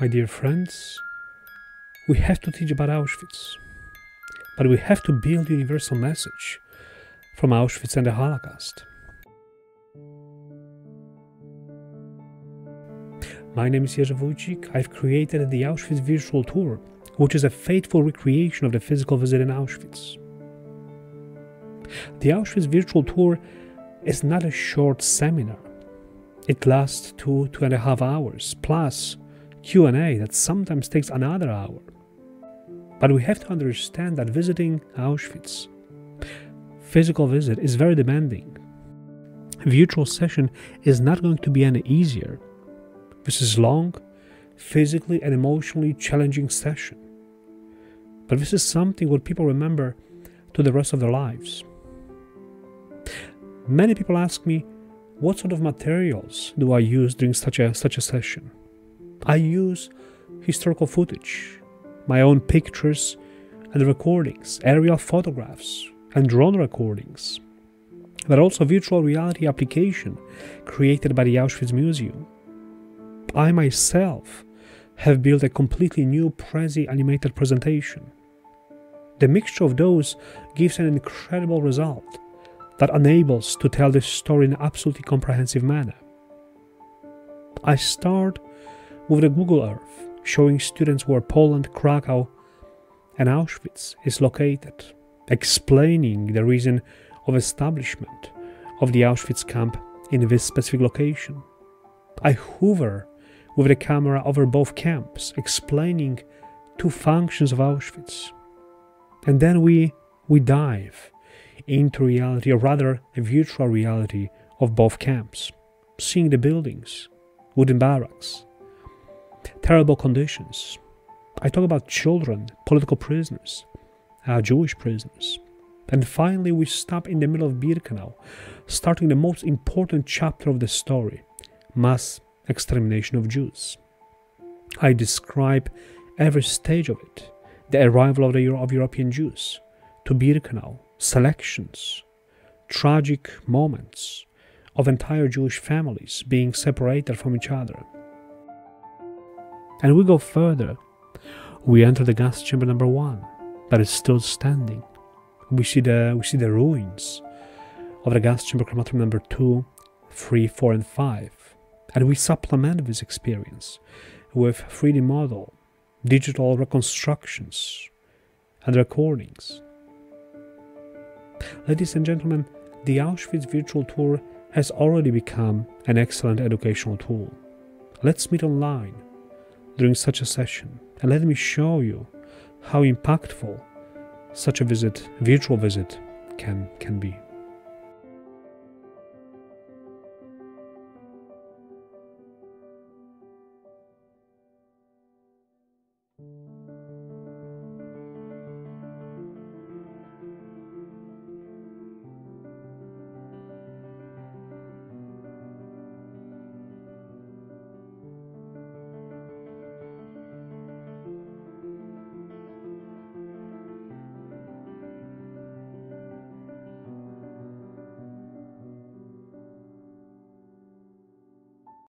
My dear friends, we have to teach about Auschwitz, but we have to build universal message from Auschwitz and the Holocaust. My name is Jerzy Wójcik. I've created the Auschwitz Virtual Tour, which is a faithful recreation of the physical visit in Auschwitz. The Auschwitz Virtual Tour is not a short seminar. It lasts two, two and a half hours, plus Q&A that sometimes takes another hour. But we have to understand that visiting Auschwitz, physical visit, is very demanding. Virtual session is not going to be any easier. This is long, physically and emotionally challenging session. But this is something what people remember to the rest of their lives. Many people ask me, what sort of materials do I use during such a such a session? I use historical footage, my own pictures and recordings, aerial photographs, and drone recordings, but also virtual reality application created by the Auschwitz Museum. I myself have built a completely new Prezi animated presentation. The mixture of those gives an incredible result that enables to tell this story in an absolutely comprehensive manner. I start with the Google Earth, showing students where Poland, Krakow, and Auschwitz is located, explaining the reason of establishment of the Auschwitz camp in this specific location. I hover with the camera over both camps, explaining two functions of Auschwitz. And then we we dive into reality, or rather a virtual reality of both camps, seeing the buildings, wooden barracks, terrible conditions. I talk about children, political prisoners, uh, Jewish prisoners. And finally, we stop in the middle of Birkenau, starting the most important chapter of the story mass extermination of Jews. I describe every stage of it the arrival of, the, of European Jews to Birkenau, selections, tragic moments of entire Jewish families being separated from each other and we go further. We enter the gas chamber number one that is still standing. We see the we see the ruins of the gas chamber crematorium number two, three, four, and five. And we supplement this experience with 3D model, digital reconstructions, and recordings. Ladies and gentlemen, the Auschwitz virtual tour has already become an excellent educational tool. Let's meet online during such a session and let me show you how impactful such a visit, virtual visit, can, can be.